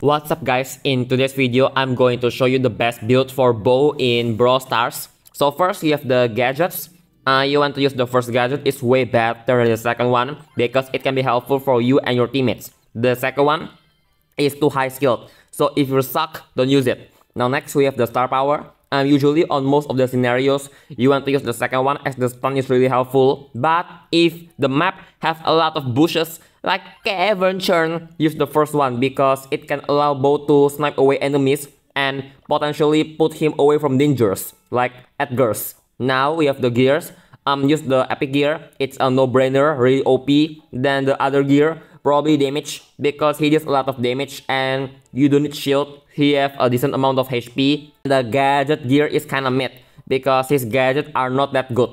What's up guys, in today's video I'm going to show you the best build for Bo in Brawl Stars. So first you have the gadgets. Uh, you want to use the first gadget, it's way better than the second one because it can be helpful for you and your teammates. The second one is too high skilled, so if you suck, don't use it. Now next we have the star power. Um, usually on most of the scenarios, you want to use the second one as the stun is really helpful. But if the map has a lot of bushes, like Cavern Churn, use the first one because it can allow both to snipe away enemies and potentially put him away from dangers, like Edgar's. Now we have the gears. Um, use the epic gear. It's a no-brainer, really OP. Then the other gear, probably damage because he does a lot of damage and you don't need shield. He have a decent amount of HP. The gadget gear is kinda mid because his gadgets are not that good.